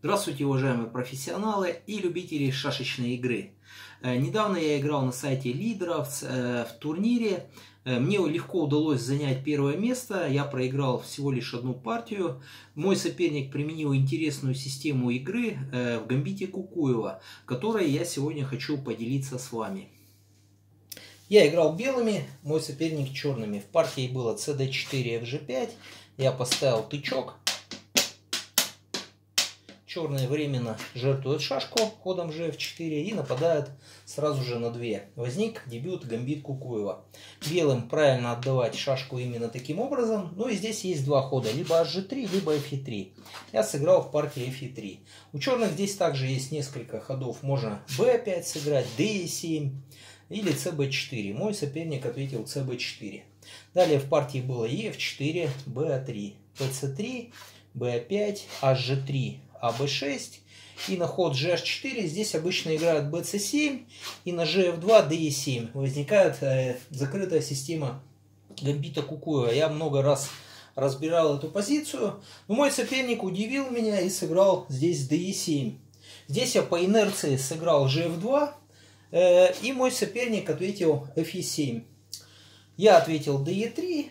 Здравствуйте, уважаемые профессионалы и любители шашечной игры. Э, недавно я играл на сайте лидеров э, в турнире. Э, мне легко удалось занять первое место. Я проиграл всего лишь одну партию. Мой соперник применил интересную систему игры в гамбите Кукуева, которой я сегодня хочу поделиться с вами. Я играл белыми, мой соперник черными. В партии было cd4, fg5. Я поставил тычок Черные временно жертвуют шашку ходом gf4 и нападают сразу же на 2. Возник дебют гамбит Кукуева. Белым правильно отдавать шашку именно таким образом. Ну и здесь есть два хода, либо hg3, либо fe3. Я сыграл в партии fe3. У черных здесь также есть несколько ходов. Можно b5 сыграть, d7 или cb4. Мой соперник ответил cb4. Далее в партии было ef4, ba3, pc3, b5, hg3, АБ6. И на ход GH4 здесь обычно играют BC7 и на GF2 DE7. Возникает э, закрытая система гамбита Кукуева. Я много раз разбирал эту позицию. Но мой соперник удивил меня и сыграл здесь DE7. Здесь я по инерции сыграл GF2. Э, и мой соперник ответил FE7. Я ответил DE3.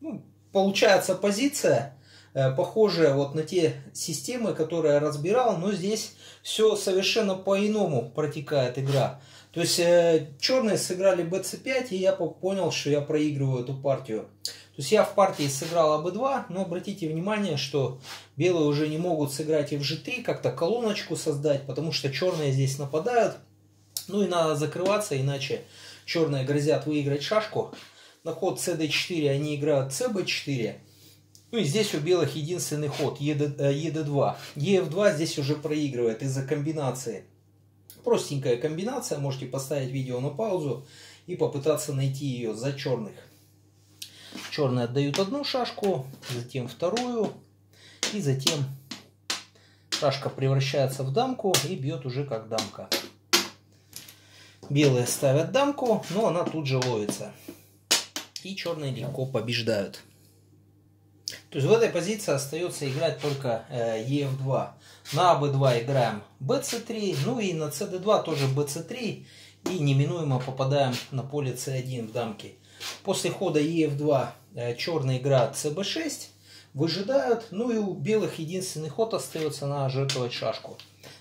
Ну, получается позиция похожая вот на те системы, которые я разбирал, но здесь все совершенно по-иному протекает игра. То есть э, черные сыграли bc5, и я понял, что я проигрываю эту партию. То есть я в партии сыграл АБ2, но обратите внимание, что белые уже не могут сыграть FG3, как-то колоночку создать, потому что черные здесь нападают. Ну и надо закрываться, иначе черные грозят выиграть шашку. На ход CD4 они играют CB4. Ну и здесь у белых единственный ход ED, ED2. EF2 здесь уже проигрывает из-за комбинации. Простенькая комбинация, можете поставить видео на паузу и попытаться найти ее за черных. Черные отдают одну шашку, затем вторую, и затем шашка превращается в дамку и бьет уже как дамка. Белые ставят дамку, но она тут же ловится. И черные легко побеждают. То есть в этой позиции остается играть только э, EF2. На B2 играем BC3, ну и на CD2 тоже BC3. И неминуемо попадаем на поле C1 в дамке. После хода EF2 э, черный играет CB6, выжидают, ну и у белых единственный ход остается на жертвовать шашку.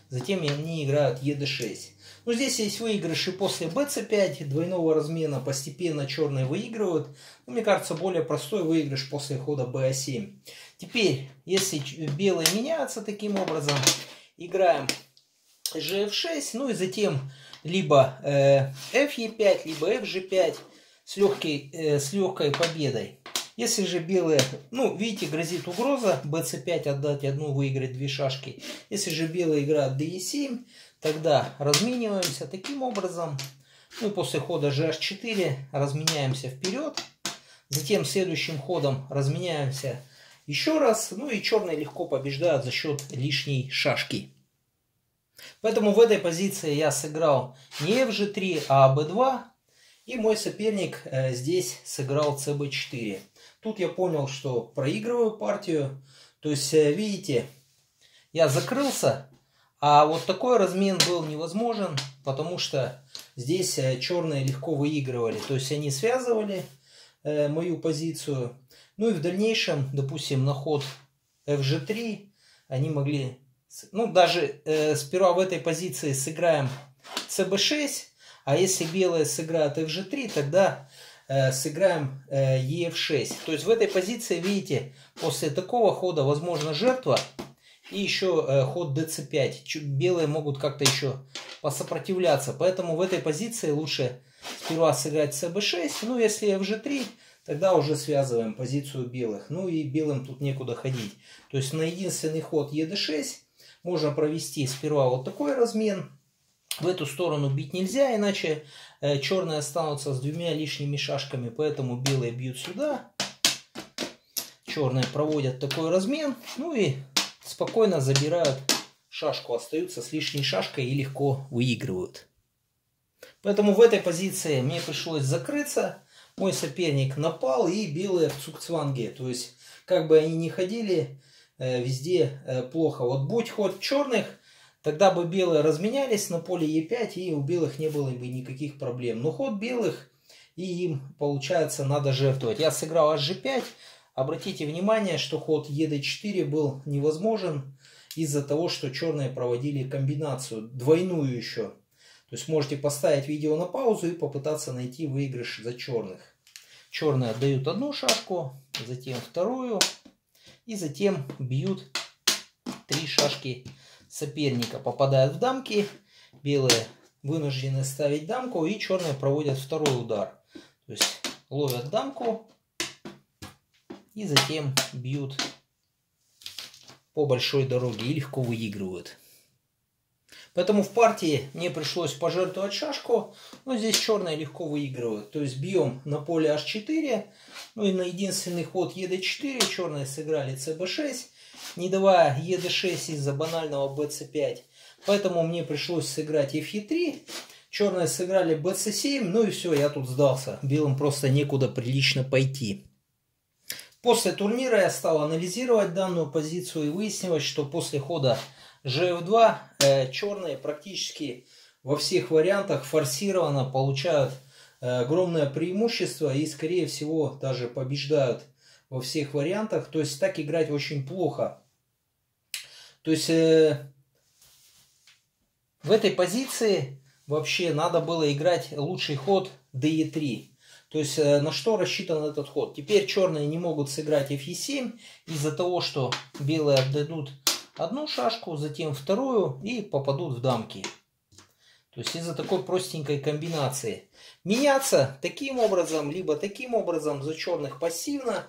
Затем они играют ED6. Ну, здесь есть выигрыши после BC5, двойного размена, постепенно черные выигрывают. Ну, мне кажется, более простой выигрыш после хода BA7. Теперь, если белые меняются таким образом, играем GF6, ну и затем либо э, FE5, либо FG5 с, легкой, э, с легкой победой. Если же белые, ну, видите, грозит угроза, BC5 отдать одну, выиграть две шашки. Если же белые играют DE7, Тогда размениваемся таким образом. Ну и после хода GH4 разменяемся вперед. Затем следующим ходом разменяемся еще раз. Ну и черные легко побеждают за счет лишней шашки. Поэтому в этой позиции я сыграл не FG3, а AB2. И мой соперник э, здесь сыграл CB4. Тут я понял, что проигрываю партию. То есть, э, видите, я закрылся а вот такой размен был невозможен, потому что здесь э, черные легко выигрывали. То есть они связывали э, мою позицию. Ну и в дальнейшем, допустим, на ход FG3 они могли... Ну, даже э, сперва в этой позиции сыграем CB6, а если белые сыграют FG3, тогда э, сыграем э, EF6. То есть в этой позиции, видите, после такого хода возможна жертва – и еще э, ход dc5. Белые могут как-то еще посопротивляться. Поэтому в этой позиции лучше сперва сыграть cb6. Ну, если fg3, тогда уже связываем позицию белых. Ну и белым тут некуда ходить. То есть на единственный ход ед6 можно провести сперва вот такой размен. В эту сторону бить нельзя, иначе э, черные останутся с двумя лишними шашками. Поэтому белые бьют сюда. Черные проводят такой размен. Ну и спокойно забирают шашку, остаются с лишней шашкой и легко выигрывают. Поэтому в этой позиции мне пришлось закрыться. Мой соперник напал и белые в цукцванге. То есть, как бы они ни ходили, э, везде э, плохо. Вот будь ход черных, тогда бы белые разменялись на поле Е5, и у белых не было бы никаких проблем. Но ход белых, и им, получается, надо жертвовать. Я сыграл HG5. Обратите внимание, что ход ЕД4 был невозможен из-за того, что черные проводили комбинацию, двойную еще. То есть можете поставить видео на паузу и попытаться найти выигрыш за черных. Черные отдают одну шашку, затем вторую. И затем бьют три шашки соперника. Попадают в дамки. Белые вынуждены ставить дамку. И черные проводят второй удар. То есть ловят дамку. И затем бьют по большой дороге и легко выигрывают. Поэтому в партии мне пришлось пожертвовать шашку, но здесь черные легко выигрывают. То есть бьем на поле h4, ну и на единственный ход ед4 черные сыграли cb6, не давая ед6 из-за банального bc5. Поэтому мне пришлось сыграть fe3, черные сыграли bc7, ну и все, я тут сдался. Белым просто некуда прилично пойти. После турнира я стал анализировать данную позицию и выяснилось, что после хода GF2 э, черные практически во всех вариантах форсированно получают э, огромное преимущество и, скорее всего, даже побеждают во всех вариантах. То есть так играть очень плохо. То есть э, в этой позиции вообще надо было играть лучший ход DE3. То есть э, на что рассчитан этот ход? Теперь черные не могут сыграть FE7 из-за того, что белые отдадут одну шашку, затем вторую и попадут в дамки. То есть из-за такой простенькой комбинации. Меняться таким образом, либо таким образом за черных пассивно,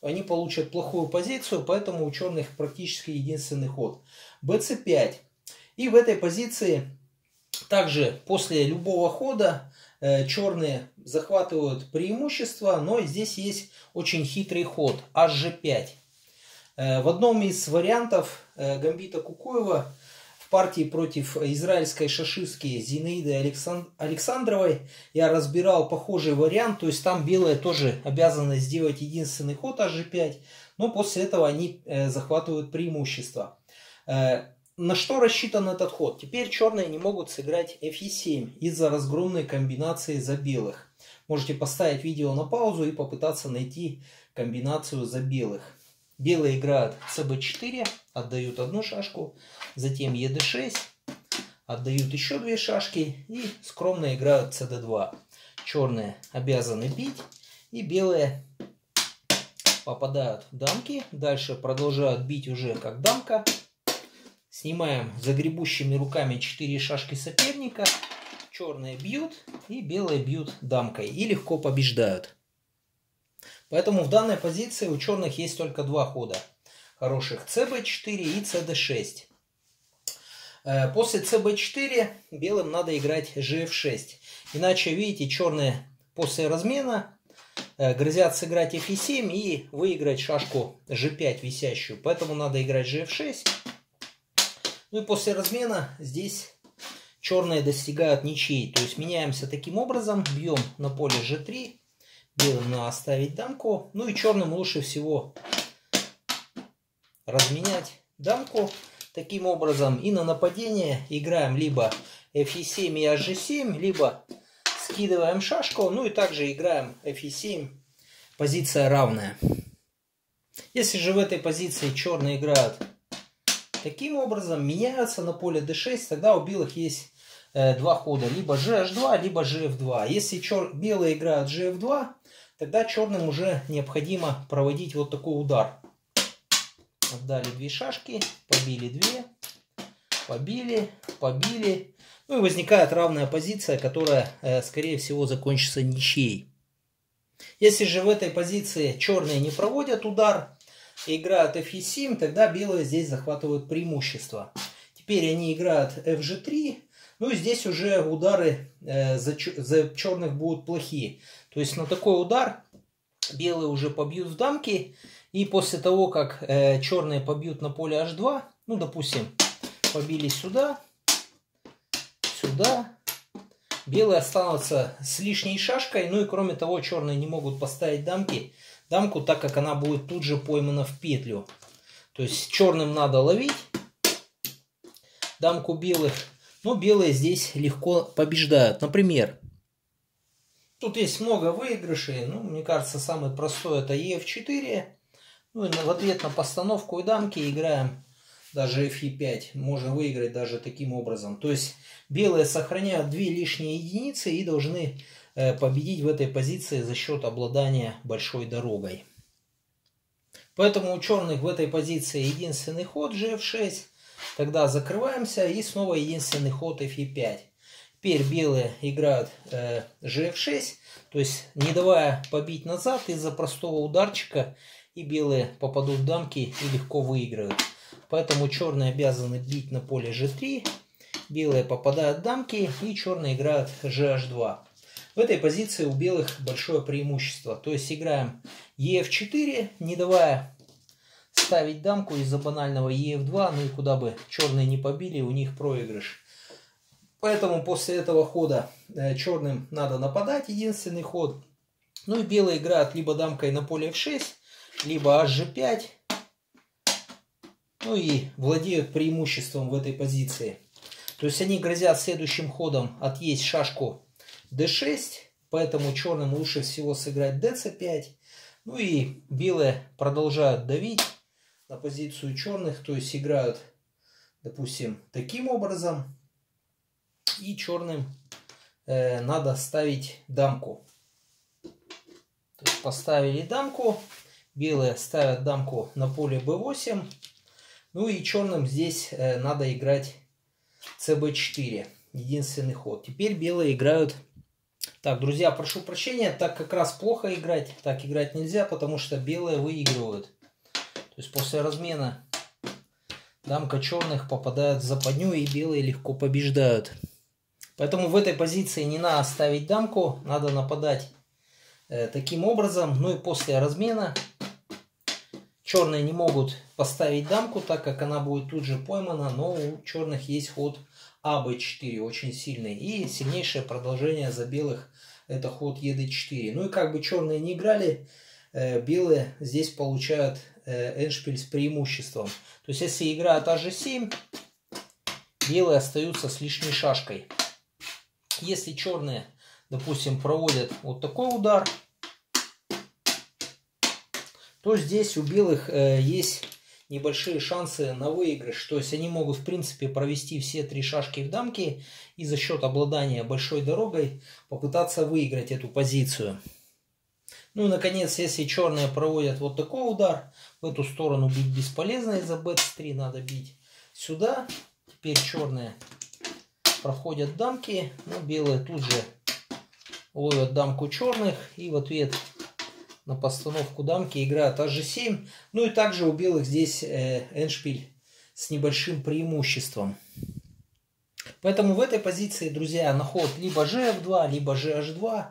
они получат плохую позицию, поэтому у черных практически единственный ход. bc5. И в этой позиции также после любого хода черные захватывают преимущество, но здесь есть очень хитрый ход hg5. Э, в одном из вариантов э, Гамбита Кукоева в партии против израильской шашистки Зинаиды Александровой я разбирал похожий вариант, то есть там белые тоже обязаны сделать единственный ход HG5, но после этого они э, захватывают преимущество. На что рассчитан этот ход? Теперь черные не могут сыграть FE7 из-за разгромной комбинации за белых. Можете поставить видео на паузу и попытаться найти комбинацию за белых. Белые играют cb4, отдают одну шашку, затем ед6, отдают еще две шашки и скромно играют cd2. Черные обязаны бить и белые попадают в дамки. Дальше продолжают бить уже как дамка. Снимаем загребущими руками 4 шашки соперника. Черные бьют и белые бьют дамкой и легко побеждают. Поэтому в данной позиции у черных есть только два хода хороших. CB4 и CD6. Э, после CB4 белым надо играть GF6. Иначе, видите, черные после размена э, грозят сыграть F7 и выиграть шашку G5 висящую. Поэтому надо играть GF6. Ну и после размена здесь черные достигают ничьей. То есть меняемся таким образом. Бьем на поле G3. Белым надо оставить дамку. Ну и черным лучше всего разменять дамку таким образом. И на нападение играем либо F7 и HG7, либо скидываем шашку. Ну и также играем F7, позиция равная. Если же в этой позиции черные играют таким образом, меняются на поле D6, тогда у белых есть э, два хода. Либо GH2, либо GF2. Если чер... белые играют GF2, тогда черным уже необходимо проводить вот такой удар. Отдали две шашки, побили две, побили, побили. Ну и возникает равная позиция, которая, э, скорее всего, закончится ничьей. Если же в этой позиции черные не проводят удар играют F7, тогда белые здесь захватывают преимущество. Теперь они играют FG3, ну и здесь уже удары э, за, за черных будут плохие. То есть на такой удар белые уже побьют в дамки. И после того, как э, черные побьют на поле h2, ну, допустим, побили сюда, сюда, белые останутся с лишней шашкой. Ну и кроме того, черные не могут поставить дамки, дамку, так как она будет тут же поймана в петлю. То есть черным надо ловить дамку белых. Но белые здесь легко побеждают. Например, тут есть много выигрышей. Ну, мне кажется, самый простой это ЕФ4. Ну и в ответ на постановку и дамки играем даже FE5. Можно выиграть даже таким образом. То есть белые сохраняют две лишние единицы и должны победить в этой позиции за счет обладания большой дорогой. Поэтому у черных в этой позиции единственный ход GF6. Тогда закрываемся и снова единственный ход Fe5. Теперь белые играют э, GF6, то есть не давая побить назад из-за простого ударчика, и белые попадут в дамки и легко выиграют. Поэтому черные обязаны бить на поле G3, белые попадают в дамки и черные играют GH2. В этой позиции у белых большое преимущество. То есть играем EF4, не давая ставить дамку из-за банального EF2, ну и куда бы черные не побили, у них проигрыш. Поэтому после этого хода э, черным надо нападать, единственный ход. Ну и белые играют либо дамкой на поле F6, либо HG5. Ну и владеют преимуществом в этой позиции. То есть они грозят следующим ходом отъесть шашку d6, поэтому черным лучше всего сыграть dc5. Ну и белые продолжают давить на позицию черных, то есть играют, допустим, таким образом. И черным э, надо ставить дамку. Поставили дамку, белые ставят дамку на поле b8. Ну и черным здесь э, надо играть cb4. Единственный ход. Теперь белые играют так, друзья, прошу прощения, так как раз плохо играть, так играть нельзя, потому что белые выигрывают. То есть после размена дамка черных попадает в западню и белые легко побеждают. Поэтому в этой позиции не надо ставить дамку, надо нападать э, таким образом. Ну и после размена черные не могут поставить дамку, так как она будет тут же поймана, но у черных есть ход АБ4 очень сильный. И сильнейшее продолжение за белых это ход ЕД4. Ну и как бы черные не играли, э, белые здесь получают э, эншпиль с преимуществом. То есть если игра от АЖ7, белые остаются с лишней шашкой. Если черные, допустим, проводят вот такой удар, то здесь у белых э, есть небольшие шансы на выигрыш. То есть они могут, в принципе, провести все три шашки в дамке и за счет обладания большой дорогой попытаться выиграть эту позицию. Ну и, наконец, если черные проводят вот такой удар, в эту сторону бить бесполезно, из-за бт3 надо бить сюда. Теперь черные проходят дамки, ну белые тут же ловят дамку черных и в ответ на постановку дамки играют аж7. Ну и также у белых здесь э, эншпиль с небольшим преимуществом. Поэтому в этой позиции, друзья, на ход либо gf2, либо gh2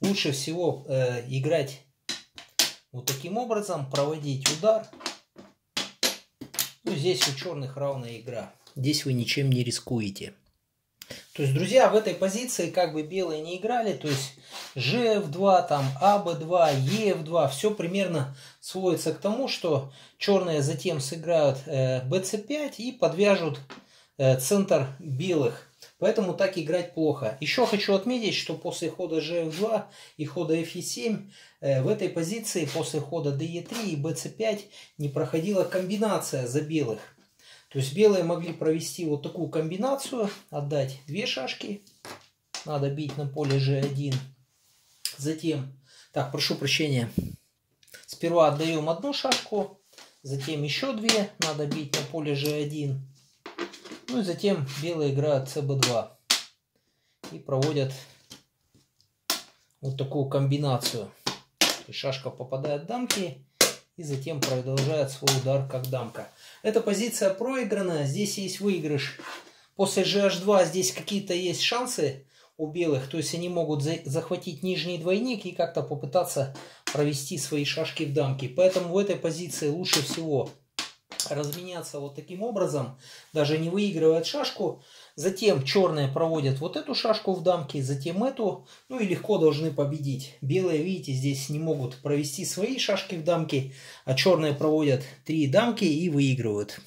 лучше всего э, играть вот таким образом, проводить удар. Ну, здесь у черных равная игра. Здесь вы ничем не рискуете. То есть, друзья, в этой позиции как бы белые не играли. То есть, GF2, там, AB2, EF2, все примерно сводится к тому, что черные затем сыграют э, BC5 и подвяжут э, центр белых. Поэтому так играть плохо. Еще хочу отметить, что после хода gf2 и хода fe7 э, в этой позиции после хода de3 и bc5 не проходила комбинация за белых. То есть белые могли провести вот такую комбинацию, отдать две шашки. Надо бить на поле g1. Затем, так, прошу прощения. Сперва отдаем одну шашку, затем еще две. Надо бить на поле g1. Ну и затем белые играют cb2. И проводят вот такую комбинацию. Шашка попадает в дамки и затем продолжает свой удар как дамка. Эта позиция проиграна, здесь есть выигрыш. После GH2 здесь какие-то есть шансы у белых, то есть они могут за захватить нижний двойник и как-то попытаться провести свои шашки в дамки. Поэтому в этой позиции лучше всего разменяться вот таким образом, даже не выигрывает шашку. Затем черные проводят вот эту шашку в дамке, затем эту, ну и легко должны победить. Белые, видите, здесь не могут провести свои шашки в дамке, а черные проводят три дамки и выигрывают.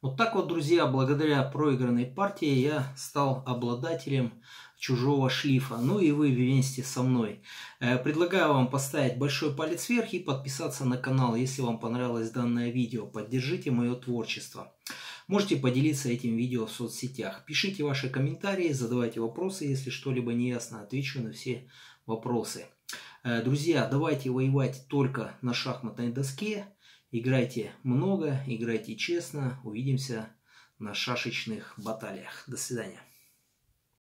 Вот так вот, друзья, благодаря проигранной партии я стал обладателем чужого шлифа. Ну и вы вместе со мной. Э, предлагаю вам поставить большой палец вверх и подписаться на канал, если вам понравилось данное видео. Поддержите мое творчество. Можете поделиться этим видео в соцсетях. Пишите ваши комментарии, задавайте вопросы, если что-либо не ясно. Отвечу на все вопросы. Э, друзья, давайте воевать только на шахматной доске. Играйте много, играйте честно. Увидимся на шашечных баталиях. До свидания.